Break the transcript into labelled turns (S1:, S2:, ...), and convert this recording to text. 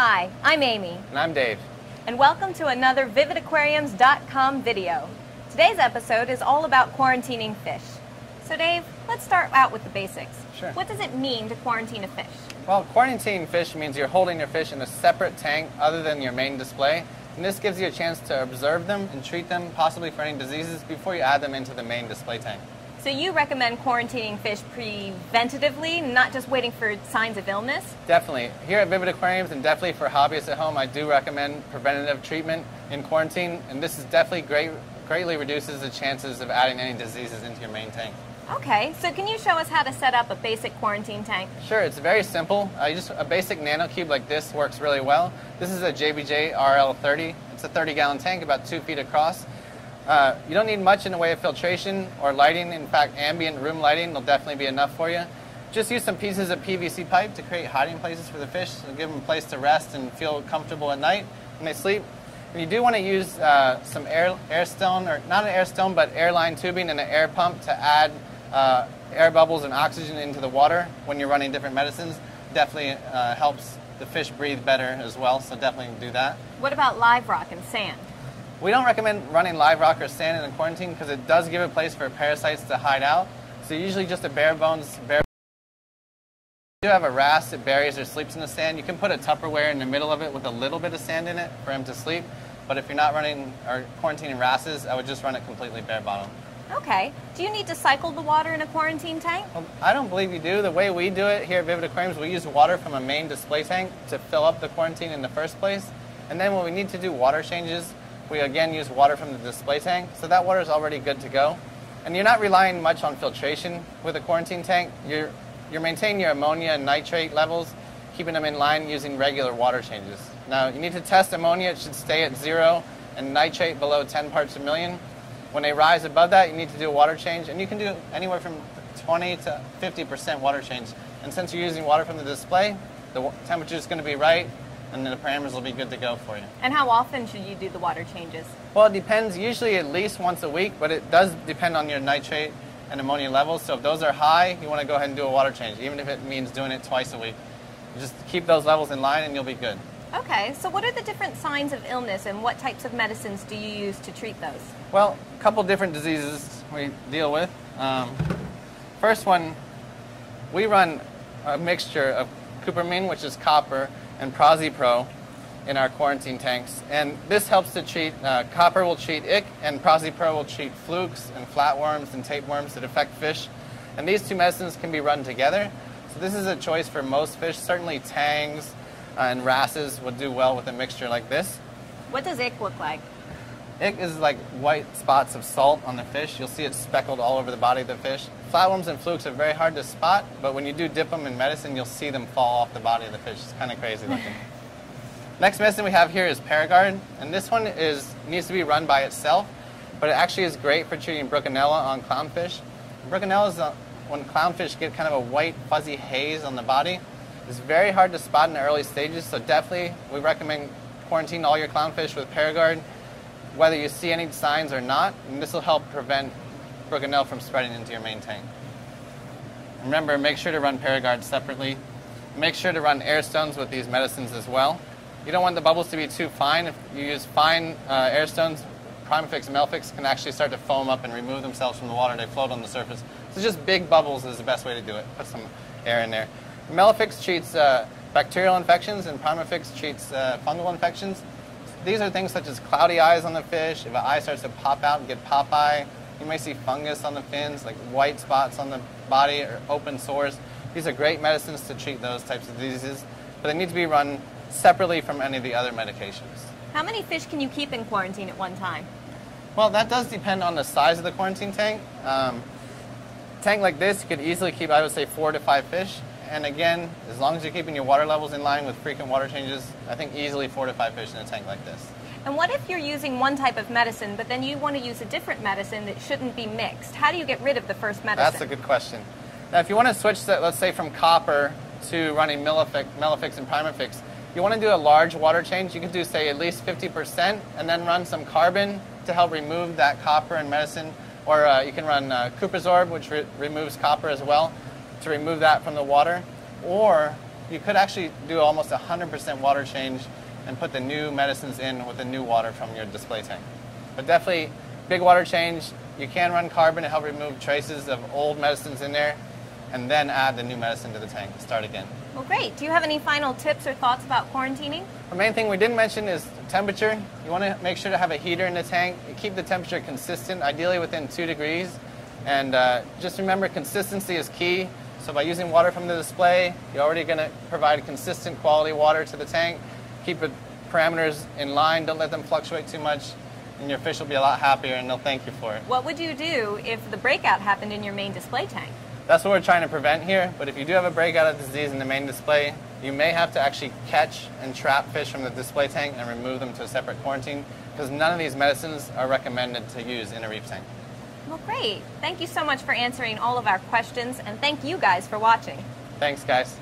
S1: Hi, I'm Amy,
S2: And I'm Dave.
S1: and welcome to another VividAquariums.com video. Today's episode is all about quarantining fish. So, Dave, let's start out with the basics.
S2: Sure.
S1: What does it mean to quarantine a fish?
S2: Well, quarantining fish means you're holding your fish in a separate tank other than your main display. And this gives you a chance to observe them and treat them possibly for any diseases before you add them into the main display tank.
S1: So, you recommend quarantining fish preventatively, not just waiting for signs of illness?
S2: Definitely. Here at Vivid Aquariums and definitely for hobbyists at home, I do recommend preventative treatment in quarantine. And this is definitely great, greatly reduces the chances of adding any diseases into your main tank.
S1: Okay, so can you show us how to set up a basic quarantine tank?
S2: Sure, it's very simple. Uh, just a basic nanocube like this works really well. This is a JBJ RL30. It's a 30-gallon tank, about two feet across. Uh, you don't need much in the way of filtration or lighting. In fact, ambient room lighting will definitely be enough for you. Just use some pieces of PVC pipe to create hiding places for the fish and give them a place to rest and feel comfortable at night when they sleep. And you do want to use uh, some air, air stone, or not an air stone, but airline tubing and an air pump to add uh, air bubbles and oxygen into the water when you're running different medicines. Definitely uh, helps the fish breathe better as well, so definitely do that.
S1: What about live rock and sand?
S2: We don't recommend running live rock or sand in a quarantine because it does give a place for parasites to hide out. So usually just a bare bones, bare. If you have a wrasse that buries or sleeps in the sand, you can put a Tupperware in the middle of it with a little bit of sand in it for him to sleep. But if you're not running or quarantining wrasses, I would just run it completely bare bottom.
S1: Okay. Do you need to cycle the water in a quarantine tank?
S2: Well, I don't believe you do. The way we do it here at Vivid Aquariums, we use water from a main display tank to fill up the quarantine in the first place. And then when we need to do water changes, we again use water from the display tank. So that water is already good to go. And you're not relying much on filtration with a quarantine tank. You're, you're maintaining your ammonia and nitrate levels, keeping them in line using regular water changes. Now, you need to test ammonia. It should stay at zero and nitrate below 10 parts per million. When they rise above that, you need to do a water change, and you can do anywhere from 20 to 50% water change. And since you're using water from the display, the temperature is going to be right, and then the parameters will be good to go for you.
S1: And how often should you do the water changes?
S2: Well, it depends. Usually at least once a week, but it does depend on your nitrate and ammonia levels. So if those are high, you want to go ahead and do a water change, even if it means doing it twice a week. Just keep those levels in line, and you'll be good.
S1: Okay, so what are the different signs of illness and what types of medicines do you use to treat those?
S2: Well, a couple different diseases we deal with. Um, first one, we run a mixture of cupramine, which is copper, and PraziPro in our quarantine tanks. And this helps to treat, uh, copper will treat ick, and PraziPro will treat flukes and flatworms and tapeworms that affect fish. And these two medicines can be run together. So this is a choice for most fish. Certainly tangs uh, and wrasses would do well with a mixture like this.
S1: What does ick look like?
S2: Ick is like white spots of salt on the fish. You'll see it speckled all over the body of the fish. Flatworms and flukes are very hard to spot, but when you do dip them in medicine, you'll see them fall off the body of the fish. It's kind of crazy looking. Next medicine we have here is ParaGuard, and this one is needs to be run by itself, but it actually is great for treating Brooklynella on clownfish. Brooklynella is uh, when clownfish get kind of a white fuzzy haze on the body. It's very hard to spot in the early stages, so definitely we recommend quarantine all your clownfish with ParaGuard, whether you see any signs or not, and this will help prevent Brooklynella from spreading into your main tank. Remember, make sure to run ParaGuard separately. Make sure to run air stones with these medicines as well. You don't want the bubbles to be too fine. If you use fine uh, air stones, Primafix and Melafix can actually start to foam up and remove themselves from the water. They float on the surface. So just big bubbles is the best way to do it. Put some air in there. Melafix treats uh, bacterial infections and Primafix treats uh, fungal infections. These are things such as cloudy eyes on the fish. If an eye starts to pop out and get Popeye, you may see fungus on the fins, like white spots on the body or open sores. These are great medicines to treat those types of diseases, but they need to be run separately from any of the other medications.
S1: How many fish can you keep in quarantine at one time?
S2: Well, that does depend on the size of the quarantine tank. Um, tank like this, you could easily keep, I would say, four to five fish. And again, as long as you're keeping your water levels in line with frequent water changes, I think easily four to five fish in a tank like this.
S1: And what if you're using one type of medicine, but then you want to use a different medicine that shouldn't be mixed? How do you get rid of the first medicine?
S2: That's a good question. Now, if you want to switch, that, let's say, from copper to running Melafix, Melafix and Primafix, you want to do a large water change. You could do, say, at least 50%, and then run some carbon to help remove that copper and medicine. Or uh, you can run uh, Cuprisorb, which re- removes copper as well, to remove that from the water. Or you could actually do almost 100% water change and put the new medicines in with the new water from your display tank. But definitely, big water change. You can run carbon to help remove traces of old medicines in there, and then add the new medicine to the tank to start again.
S1: Well, great. Do you have any final tips or thoughts about quarantining?
S2: The main thing we didn't mention is temperature. You want to make sure to have a heater in the tank. You keep the temperature consistent, ideally within two degrees. And uh, just remember, consistency is key. So by using water from the display, you're already going to provide consistent quality water to the tank. Keep the parameters in line. Don't let them fluctuate too much. And your fish will be a lot happier and they'll thank you for it.
S1: What would you do if the breakout happened in your main display tank?
S2: That's what we're trying to prevent here. But if you do have a breakout of disease in the main display, you may have to actually catch and trap fish from the display tank and remove them to a separate quarantine because none of these medicines are recommended to use in a reef tank.
S1: Well, great. Thank you so much for answering all of our questions, and thank you guys for watching.
S2: Thanks, guys.